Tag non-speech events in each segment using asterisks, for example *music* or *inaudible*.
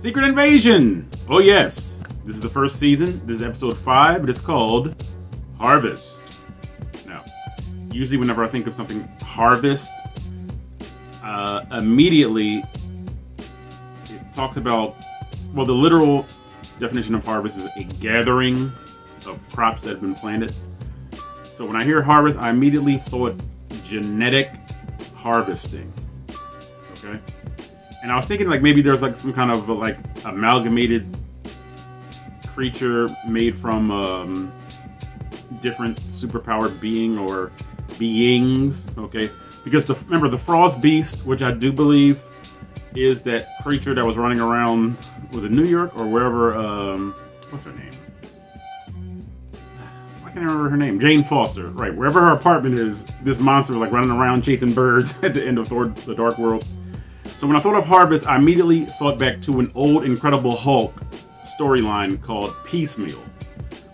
Secret Invasion! Oh, yes. This is the first season. This is episode 5, but it's called Harvest. Now, usually, whenever I think of something harvest, uh, immediately it talks about, well, the literal definition of harvest is a gathering of crops that have been planted. So when I hear harvest, I immediately thought genetic harvesting. Okay? And I was thinking like maybe there's like some kind of like amalgamated creature made from um, different superpowered being or beings. Okay, because the remember the frost beast, which I do believe is that creature that was running around was it New York or wherever? Um, what's her name? I can't remember her name. Jane Foster, right? Wherever her apartment is, this monster was like running around chasing birds *laughs* at the end of Thor: The Dark World. So when I thought of Harvest, I immediately thought back to an old Incredible Hulk storyline called Piecemeal,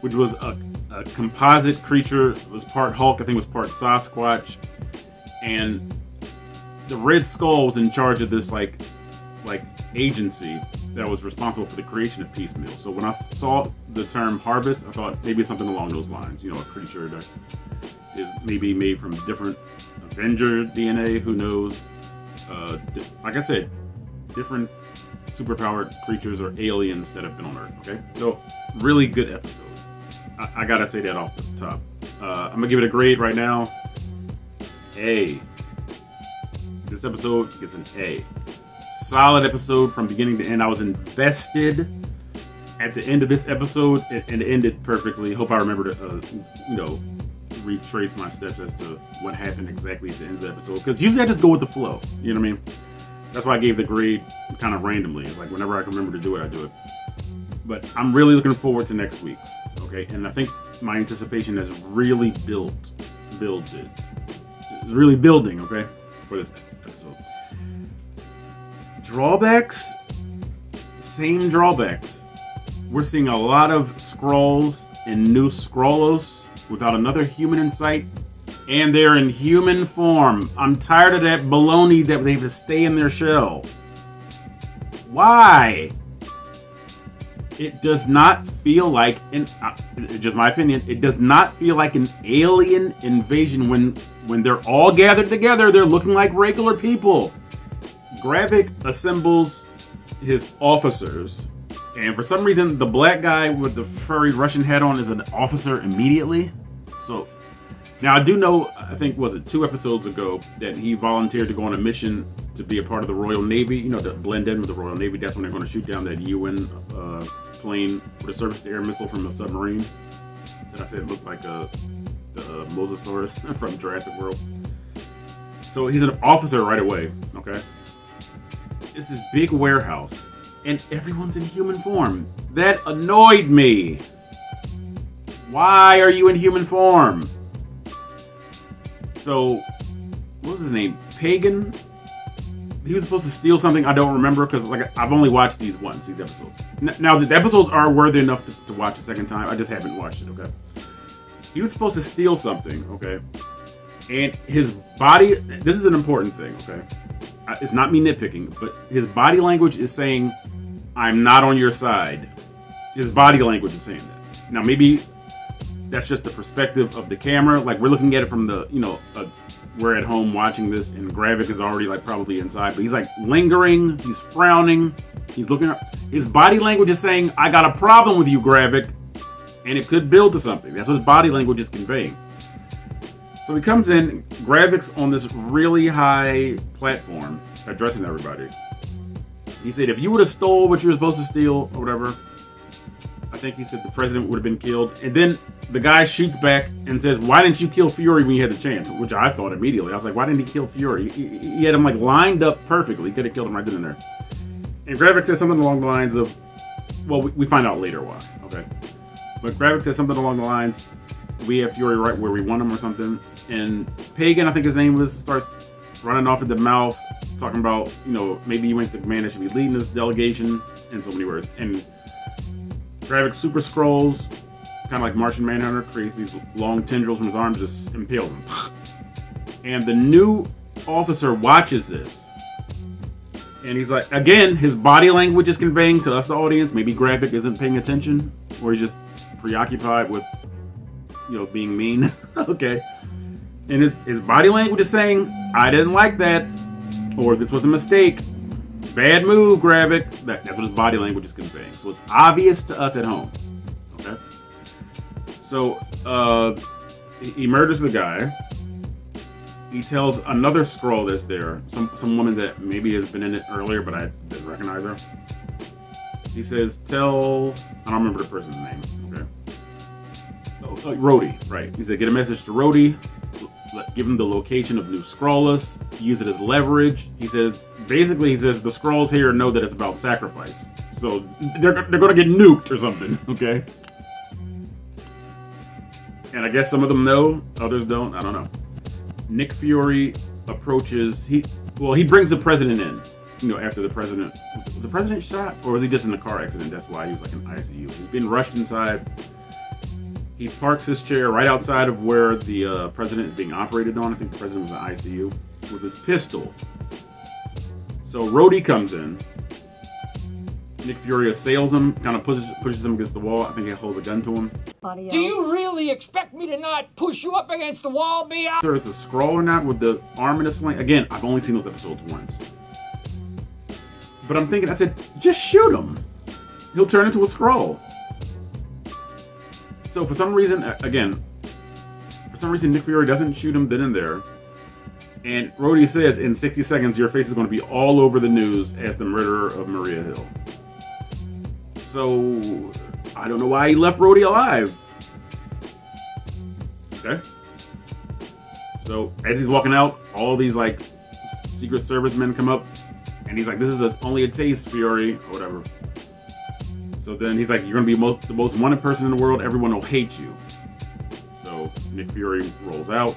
which was a, a composite creature. It was part Hulk, I think it was part Sasquatch, and the Red Skull was in charge of this like like agency that was responsible for the creation of Piecemeal. So when I saw the term harvest, I thought maybe something along those lines. You know, a creature that is maybe made from different Avenger DNA. Who knows? Uh, like I said, different superpowered creatures or aliens that have been on Earth. Okay, so really good episode. I, I gotta say that off the top. Uh, I'm gonna give it a grade right now. A. This episode gets an A. Solid episode from beginning to end. I was invested at the end of this episode and, it ended perfectly. Hope I remember to, uh, you know, retrace my steps as to what happened exactly at the end of the episode. Because usually I just go with the flow. You know what I mean? That's why I gave the grade kind of randomly. Like whenever I can remember to do it, I do it. But I'm really looking forward to next week's. Okay, and I think my anticipation has really built, built it. it's really building. Okay, for this episode. Drawbacks, same drawbacks. We're seeing a lot of Skrulls and new Skrullos without another human in sight and they're in human form. I'm tired of that baloney that they have to stay in their shell. Why? It does not feel like, an, uh, just my opinion, it does not feel like an alien invasion when when they're all gathered together. They're looking like regular people. Gravik assembles his officers, and for some reason, the black guy with the furry Russian hat on is an officer immediately. So now I do know, I think was it two episodes ago that he volunteered to go on a mission to be a part of the Royal Navy. You know, to blend in with the Royal Navy. That's when they're going to shoot down that UN uh, plane with a surface-to-air missile from a submarine. That I said it looked like a the uh, Mosasaurus *laughs* from Jurassic World. So he's an officer right away. Okay, it's this big warehouse, and everyone's in human form. That annoyed me. Why are you in human form? So, what was his name? Pagon. He was supposed to steal something. I don't remember because like I've only watched these once, these episodes. Now the episodes are worthy enough to, to watch a second time. I just haven't watched it. Okay. He was supposed to steal something. Okay. And his body. This is an important thing. Okay. Uh, it's not me nitpicking, but his body language is saying, "I'm not on your side." His body language is saying that. Now maybe that's just the perspective of the camera. Like we're looking at it from the, you know, uh, we're at home watching this, and Gravik is already like probably inside, but he's like lingering, he's frowning, he's looking. His body language is saying, "I got a problem with you, Gravik," and it could build to something. That's what his body language is conveying. So he comes in, Gravik's on this really high platform, addressing everybody. He said, "If you would have stole what you were supposed to steal, or whatever." I think he said the president would have been killed. And then the guy shoots back and says, "Why didn't you kill Fury when you had the chance?" Which I thought immediately. I was like, "Why didn't he kill Fury? He, he had him like lined up perfectly. He could have killed him right then and there." And Gravik says something along the lines of, "Well, we, we find out later why." Okay, but Gravik says something along the lines, "We have Fury right where we want him" or something. And Pagon, I think his name was, starts running off at the mouth, talking about, you know, maybe you ain't the man that should be leading this delegation, in so many words. And Gravik super Skrulls, kind of like Martian Manhunter, creates these long tendrils from his arms, just impale them. And the new officer watches this. And he's like, again, his body language is conveying to us, the audience. Maybe Gravik isn't paying attention, or he's just preoccupied with, you know, being mean. *laughs* okay. And his, his body language is saying, I didn't like that, or this was a mistake. Bad move, Gravik. That, that's what his body language is conveying. So it's obvious to us at home. Okay. So uh, he, murders the guy. He tells another Skrull that's there, some some woman that maybe has been in it earlier, but I didn't recognize her. He says, "Tell I don't remember the person's name." Okay. Oh, uh, Rhodey, right? He said, "Get a message to Rhodey. Give him the location of New Skrullos. Use it as leverage." He says, basically, he says the Skrulls here know that it's about sacrifice, so they're they're gonna get nuked or something. *laughs* Okay. And I guess some of them know, others don't. I don't know. Nick Fury approaches. He well, he brings the president in. You know, after the president was the president shot, or was he just in a car accident? That's why he was like in ICU. He's been rushed inside. He parks his chair right outside of where the uh, president is being operated on. I think the president was in ICU with his pistol. So Rhodey comes in. Nick Fury assails him, kind of pushes pushes him against the wall. I think he holds a gun to him. Do you really expect me to not push you up against the wall, Mia? Whether it's a Skrull or not with the arm in a sling. Again, I've only seen those episodes once. But I'm thinking, I said, just shoot him. He'll turn into a Skrull. So for some reason, again, for some reason Nick Fury doesn't shoot him then and there. And Rhodey says, in 60 seconds, your face is going to be all over the news as the murderer of Maria Hill. So I don't know why he left Rhodey alive. Okay. So as he's walking out, all these like Secret Service men come up, and he's like, "This is a, only a taste, Fury, or whatever." So then he's like, "You're gonna be most, the most wanted person in the world. Everyone will hate you." So Nick Fury rolls out.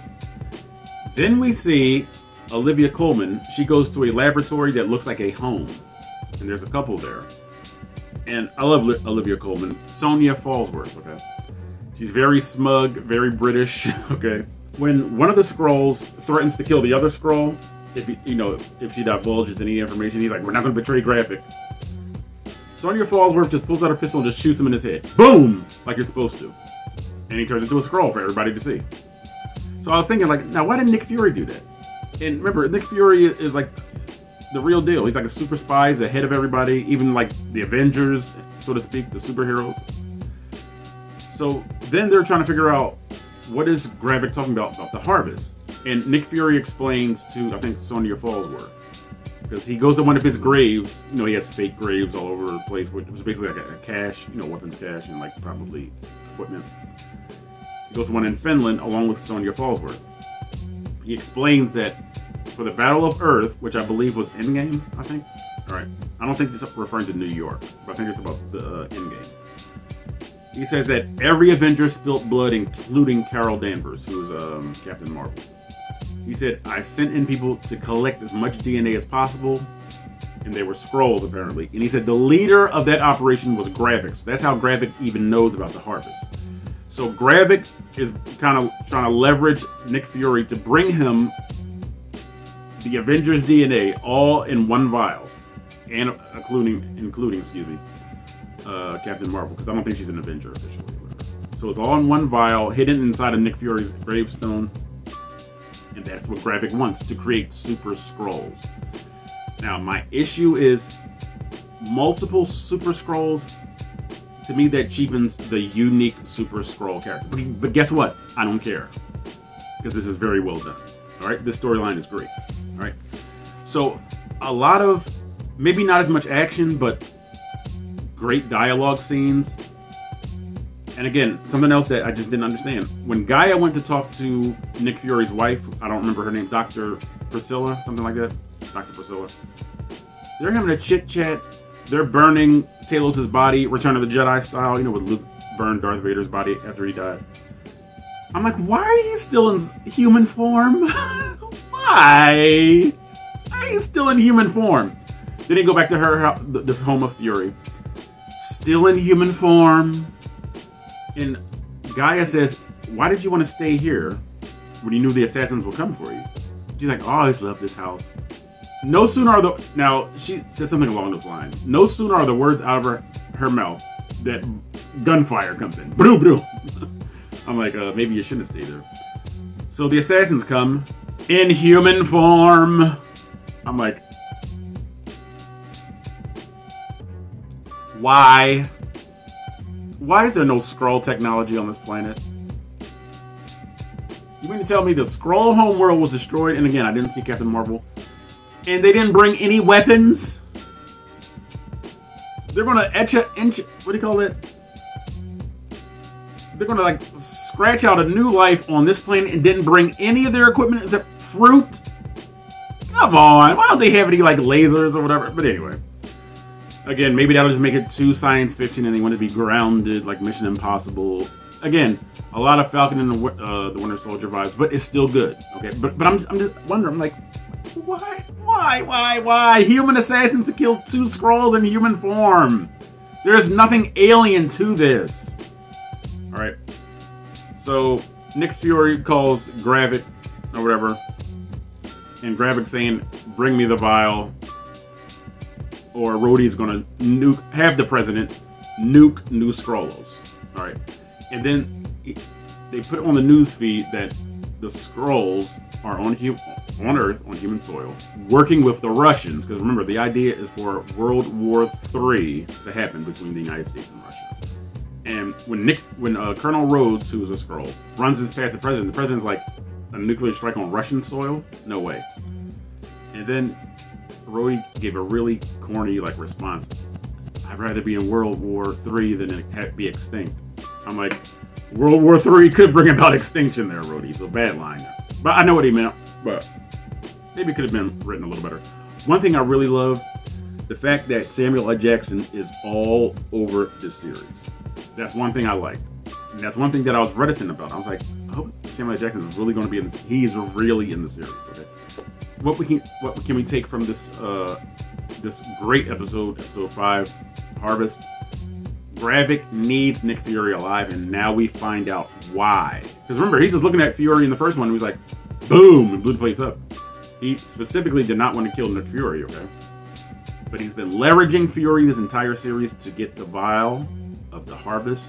Then we see Olivia Colman. She goes to a laboratory that looks like a home, and there's a couple there and I love Olivia Colman. Sonya Falsworth, okay? She's very smug, very British, *laughs* okay? When one of the Skrulls threatens to kill the other Skrull, if he, you know, if she divulges any information, he's like, we're not gonna betray Gravik. Sonya Falsworth just pulls out her pistol and just shoots him in his head. Boom! Like you're supposed to. And he turns into a Skrull for everybody to see. So I was thinking, like, now why did Nick Fury do that? And remember, Nick Fury is like the real deal. He's like a super spy, he's ahead of everybody, even like the Avengers, so to speak, the superheroes. So then they're trying to figure out what is Gravik talking about about the harvest. And Nick Fury explains to I think Sonya Falsworth because he goes to one of his graves. You know, he has fake graves all over the place, which was basically like a, a cache, you know, weapons cache and like probably equipment. He goes to one in Finland along with Sonya Falsworth. He explains that for the Battle of Earth, which I believe was Endgame, I think. All right. I don't think it's referring to New York, but I think it's about the uh, Endgame. He says that every Avenger spilt blood, including Carol Danvers, who was um, Captain Marvel. He said, I sent in people to collect as much DNA as possible, and they were Skrulls, apparently. And he said the leader of that operation was Gravik. So that's how Gravik even knows about the harvest. So Gravik is kind of trying to leverage Nick Fury to bring him the Avengers DNA all in one vial, and including including excuse me, uh, Captain Marvel because I don't think she's an Avenger officially. So it's all in one vial, hidden inside of Nick Fury's gravestone, and that's what Gravik wants to create Super Skrulls. Now my issue is multiple Super Skrulls. To me, that cheapens the unique Super Skrull character. But, but guess what? I don't care because this is very well done. All right, this storyline is great All right? So a lot of, maybe not as much action, but great dialogue scenes. And again, something else that I just didn't understand. When G'iah went to talk to Nick Fury's wife, I don't remember her name, Dr. Priscilla, something like that. Dr. Priscilla. They're having a chit chat. They're burning Talos' body, Return of the Jedi style, you know, with Luke burned Darth Vader's body after he died. I'm like, why are you still in human form? *laughs* Why? Why are you still in human form? Then he go back to her, the, home of Fury. Still in human form. And G'iah says, why did you want to stay here when you knew the assassins would come for you? She's like, I always loved this house. No sooner are the now she said something along those lines. No sooner are the words out of her, her mouth that gunfire comes in. Broo broo. *laughs* I'm like, uh, maybe you shouldn't stay there. So the assassins come in human form. I'm like, why? Why is there no Skrull technology on this planet? You mean to tell me the Skrull homeworld was destroyed? And again, I didn't see Captain Marvel. And they didn't bring any weapons? They're gonna etch a inch. What do you call it? They're gonna like scratch out a new life on this planet and didn't bring any of their equipment except fruit. Come on, why don't they have any like lasers or whatever? But anyway, again, maybe that'll just make it too science fiction and they want to be grounded like Mission Impossible. Again, a lot of Falcon and the, uh, the Winter Soldier vibes, but it's still good. Okay, but but I'm I'm just wondering, I'm like, why, why, why, why? Human assassins to kill two Skrulls in human form. There's nothing alien to this. All right. So Nick Fury calls Gravik or whatever, and Gravik saying, "Bring me the vial." Or Rhodey's gonna nuke, have the president nuke New Skrullos. All right, and then they put on the news feed that the Skrulls are on on Earth, on human soil, working with the Russians. Because remember, the idea is for World War III to happen between the United States and Russia. And when Nick, when uh, Colonel Rhodes, who's a Skrull, runs this past the president, the president's like, a nuclear strike on Russian soil? No way. And then Rhodey gave a really corny like response. I'd rather be in World War III than be extinct. I'm like, World War III could bring about extinction there, Rhodey. So bad line. But I know what he meant. But maybe it could have been written a little better. One thing I really love, the fact that Samuel L. Jackson is all over this series. That's one thing I like. And that's one thing that I was reticent about. I was like, I hope Samuel L. Jackson is really going to be in this. He's really in the series. Okay. What we can what can we take from this uh, this great episode, episode five, Harvest? Gravik needs Nick Fury alive, and now we find out why. Because remember, he's just looking at Fury in the first one, and he's like, boom, and blew the place up. He specifically did not want to kill Nick Fury, okay? But he's been leveraging Fury this entire series to get the vial of the harvest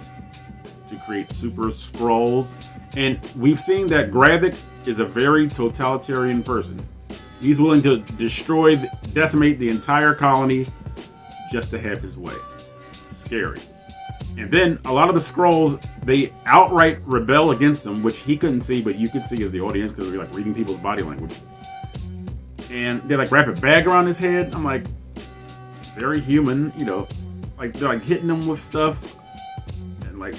to create super Skrulls. And we've seen that Gravik is a very totalitarian person. He's willing to destroy, decimate the entire colony just to have his way. Scary. And then a lot of the Skrulls, they outright rebel against him, which he couldn't see, but you could see as the audience because we're like reading people's body language. And they like wrap a bag around his head. I'm like, very human, you know, like they're like hitting him with stuff and like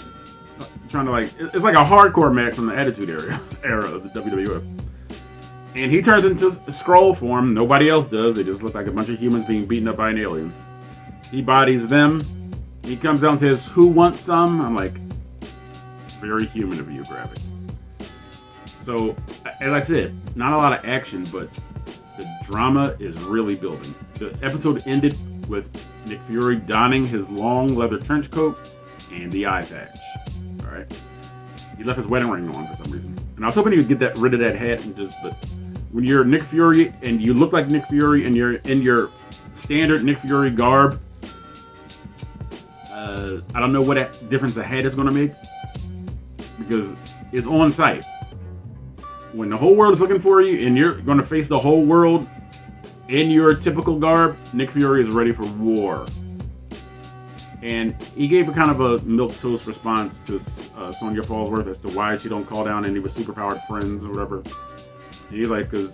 trying to like it's like a hardcore match from the Attitude Era *laughs* era of the WWF. And he turns into Skrull form. Nobody else does. They just look like a bunch of humans being beaten up by an alien. He bodies them. He comes down and says, "Who wants some?" I'm like, very human of you, Gravik. So, as I said, not a lot of action, but the drama is really building. The episode ended with Nick Fury donning his long leather trench coat and the eye patch. All right, he left his wedding ring on for some reason, and I was hoping he would get that rid of that hat and just. But when you're Nick Fury and you look like Nick Fury and you're in your standard Nick Fury garb, uh, I don't know what difference a hat is going to make because it's on site. When the whole world is looking for you and you're going to face the whole world in your typical garb, Nick Fury is ready for war. And he gave a kind of a milk toast response to uh, Sonya Falsworth as to why she don't call down any of his superpowered friends or whatever. And he's like, because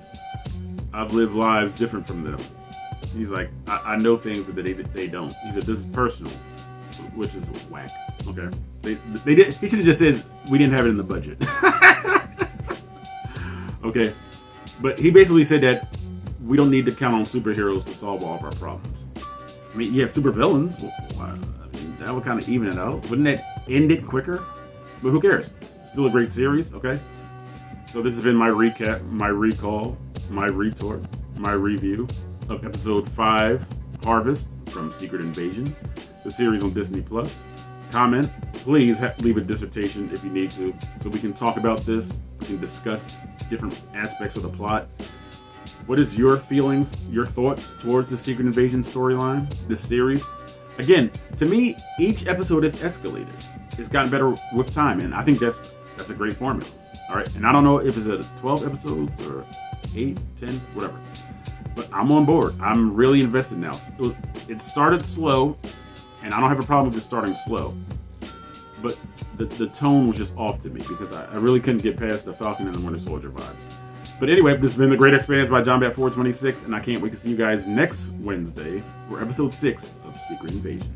I've lived lives different from them. He's like, I, I know things that they, they don't. He said, this is personal, which is whack. Okay. They, they did. He should have just said we didn't have it in the budget. *laughs* okay. But he basically said that we don't need to count on superheroes to solve all of our problems. I mean, you have super villains. Well, I mean, that would kind of even it out. Wouldn't that end it quicker? But who cares? It's Still a great series, okay? So this has been my recap, my recall, my retort, my review of episode 5, Harvest from Secret Invasion, the series on Disney+. Plus. Comment, please leave a dissertation if you need to, so we can talk about this, we can discuss different aspects of the plot, What is your feelings, your thoughts towards the Secret Invasion storyline, this series? Again, to me, each episode has escalated. It's gotten better with time, and I think that's that's a great formula. All right, and I don't know if it's a 12 episodes or 8, 10, whatever. But I'm on board. I'm really invested now. It started slow, and I don't have a problem with it starting slow. But the, the tone was just off to me because I, I really couldn't get past the Falcon and the Winter Soldier vibes. But anyway, this has been The Great Expanse by JonBap 426, and I can't wait to see you guys next Wednesday for episode 6 of Secret Invasion.